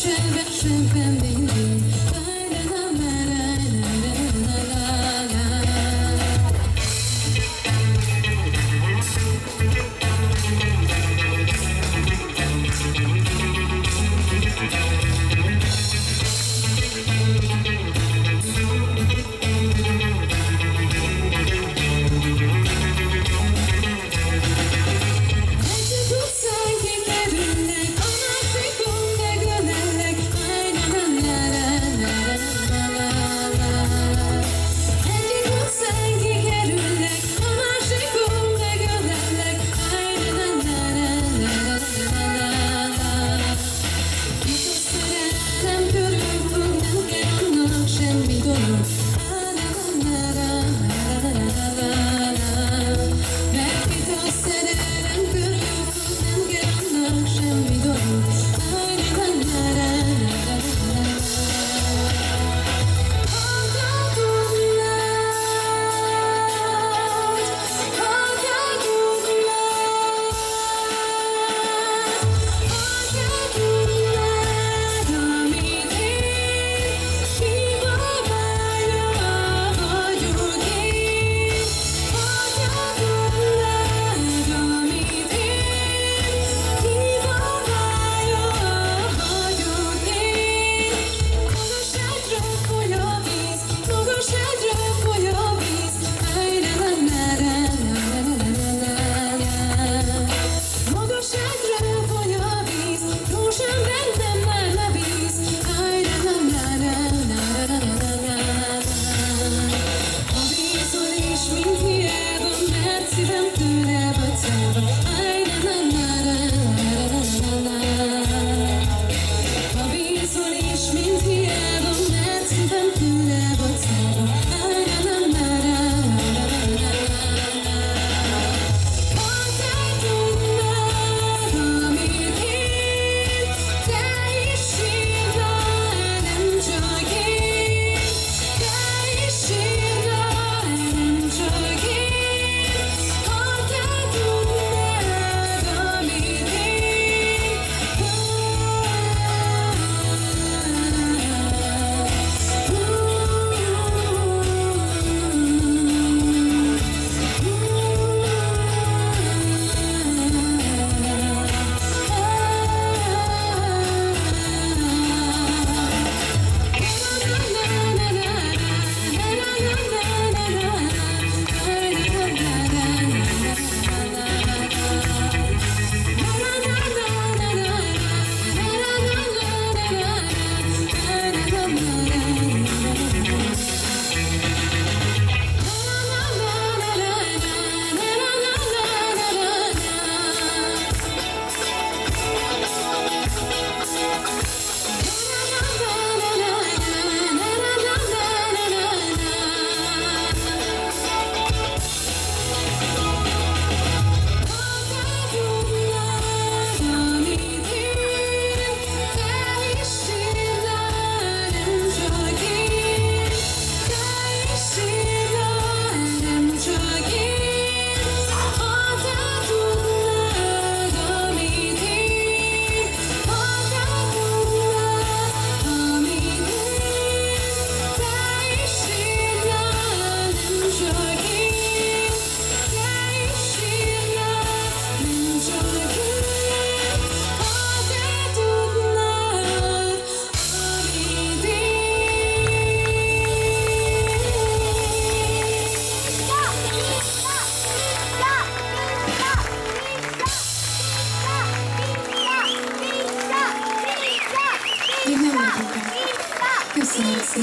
Sebben, sebben,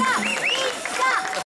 up.